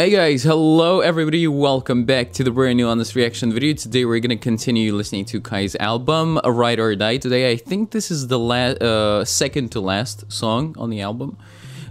Hey guys, hello everybody, welcome back to the brand new Honest Reaction video. Today we're gonna continue listening to Kai's album, Ride or Die. Today I think this is the la uh, second to last song on the album.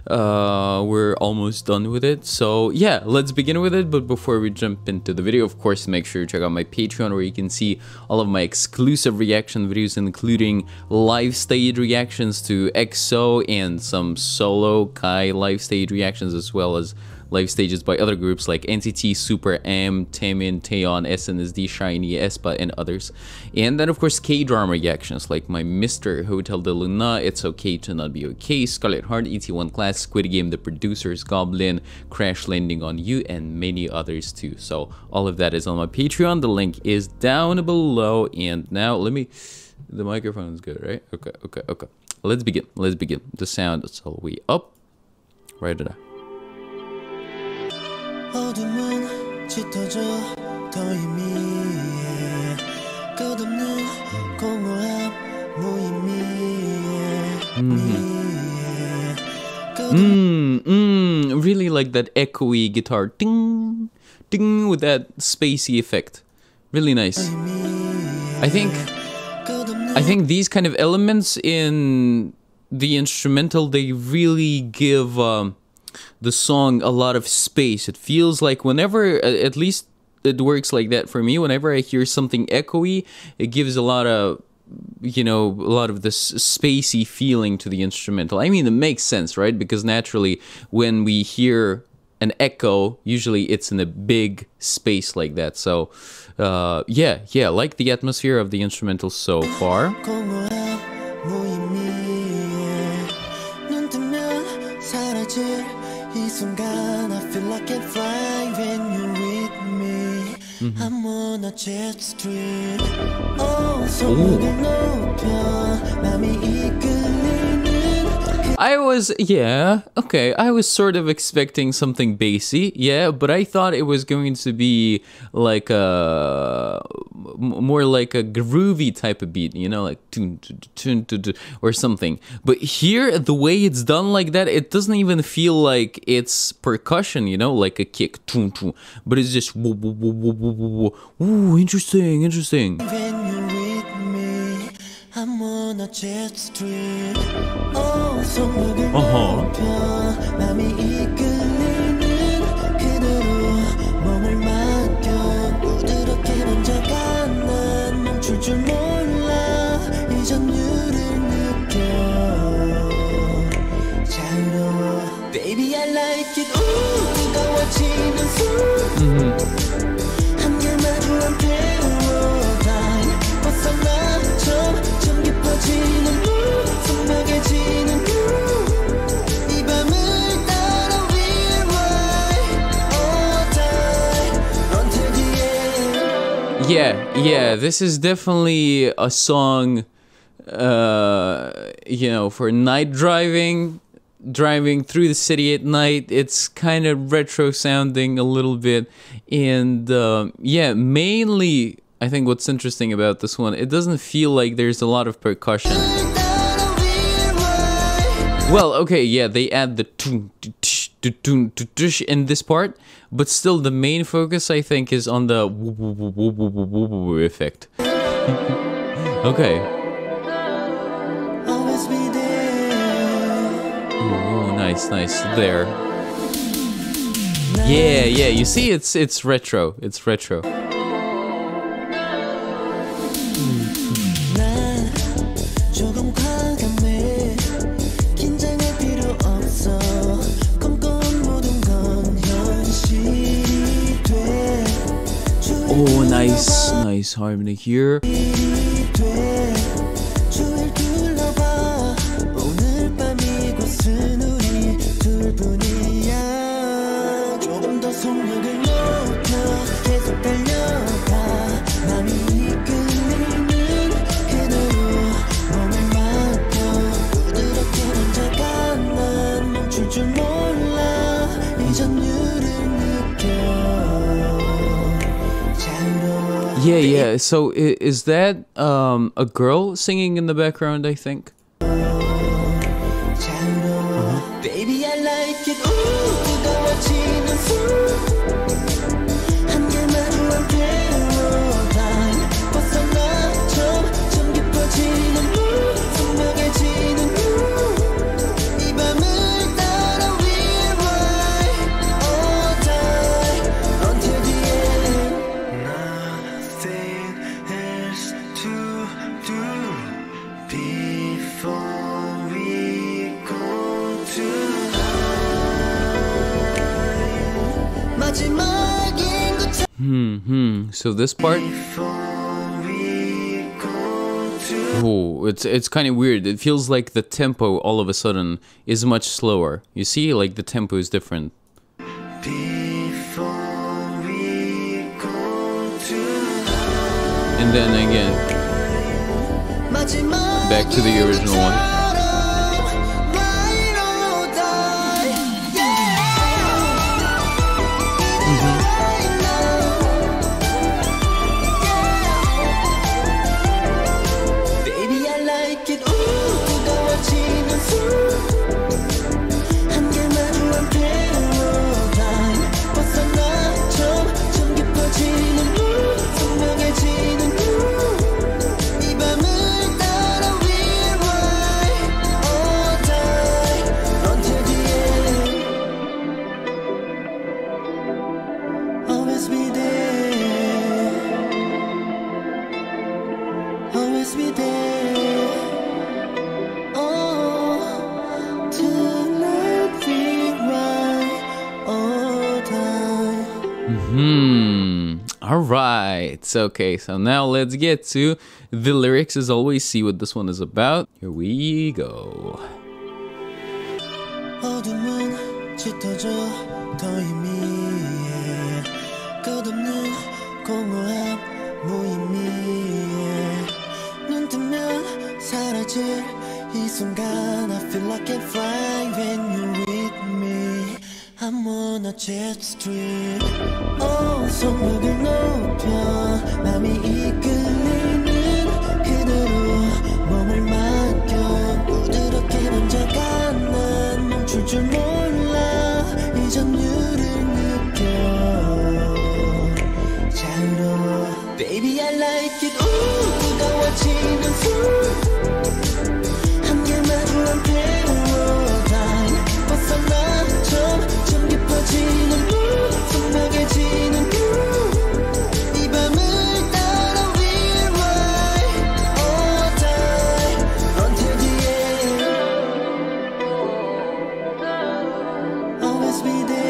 Uh, we're almost done with it, so yeah, let's begin with it. But before we jump into the video, of course, make sure you check out my Patreon where you can see all of my exclusive reaction videos, including live stage reactions to EXO and some solo Kai live stage reactions, as well as live stages by other groups like NCT, Super M, Taemin, Taeyeon, SNSD, SHINee, aespa, and others. And then, of course, K-drama reactions like my Mr. Hotel de Luna, It's Okay to Not Be Okay, Scarlet Heart, Itaewon Class, Squid Game, The Producers, Goblin, Crash Landing on You, and many others too. So all of that is on my Patreon. The link is down below. And now let me... The microphone is good, right? Okay, okay, okay. Let's begin. Let's begin. The sound is all way up. Right it. 어둠은 짙어져 더 희미해 끝없는 공허함 무의미해 미해 Mmm, mmm, really like that echoey guitar ding, ding with that spacey effect. Really nice. I think, I think these kind of elements in the instrumental, they really give um, the song a lot of space. It feels like whenever, at least it works like that for me, whenever I hear something echoey, it gives a lot of you know a lot of this spacey feeling to the instrumental. I mean it makes sense right? Because naturally when we hear an echo usually it's in a big space like that. So uh, yeah yeah like the atmosphere of the instrumental so far when you're with me. Mm -hmm. I'm on a jet stream. Oh, 소문을 높여. 맘이 I was, yeah, okay. I was sort of expecting something bassy, yeah, but I thought it was going to be like a more like a groovy type of beat, you know, like or something. But here, the way it's done like that, it doesn't even feel like it's percussion, you know, like a kick, but it's just ooh, interesting, interesting. I'm on a jet stream. Oh. 어허. Yeah, this is definitely a song, uh, you know, for night driving, driving through the city at night. It's kind of retro sounding a little bit. And um yeah, mainly, I think what's interesting about this one, it doesn't feel like there's a lot of percussion. 따라 we'll ride Well, okay, yeah, they add the in this part, but still the main focus I think is on the effect. okay. Oh, nice, nice. There. Yeah, yeah. You see, it's it's retro. It's retro. Nice, harmony here. Yeah, yeah. So is that um a girl singing in the background? I think. So this part. Oh, it's it's kind of weird. It feels like the tempo all of a sudden is much slower. You see, like the tempo is different. And then again, back to the original one. It's okay. So now let's get to the lyrics as always, see what this one is about. Here we go. I feel like I'm flying when you're with me a jet stream 어 손목을 높여 맘이 이끌리는 그대로 몸을 맡겨 부드럽게 번져가 난 멈출 줄 몰라 이 전율을 느껴 자유로워. Baby I like it. 우 무거워지는 숨 must be there.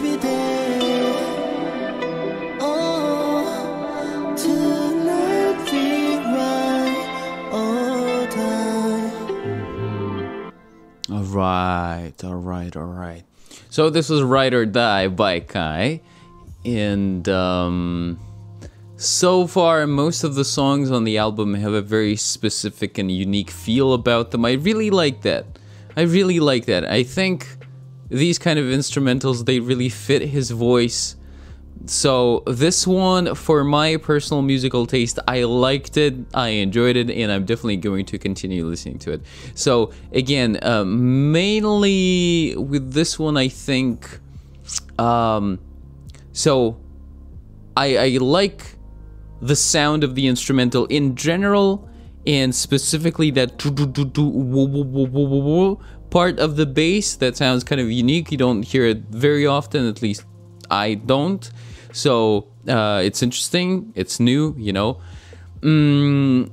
me All right, all right, all right. So this was Ride or Die by Kai, and um. So far, most of the songs on the album have a very specific and unique feel about them. I really like that. I really like that. I think these kind of instrumentals they really fit his voice. So this one for my personal musical taste i liked it i enjoyed it and i'm definitely going to continue listening to it. So again um, mainly with this one i think um, so I, I like the sound of the instrumental in general and specifically that part of the bass that sounds kind of unique you don't hear it very often at least i don't so uh, it's interesting. It's new, you know. Mm,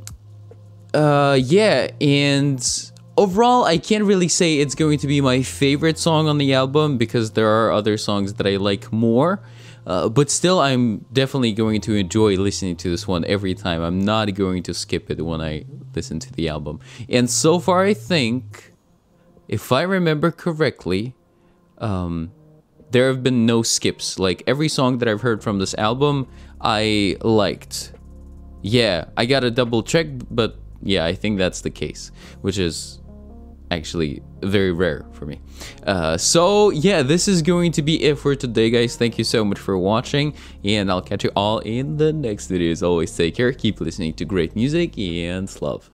uh, yeah, and overall, I can't really say it's going to be my favorite song on the album because there are other songs that I like more. Uh, but still, I'm definitely going to enjoy listening to this one every time. I'm not going to skip it when I listen to the album. And so far, I think, if I remember correctly, um, there have been no skips. Like every song that I've heard from this album, I liked. Yeah, I gotta double check, but yeah, I think that's the case, which is actually very rare for me. Uh, so yeah, this is going to be it for today, guys. Thank you so much for watching, and I'll catch you all in the next video. As always, take care, keep listening to great music, and love.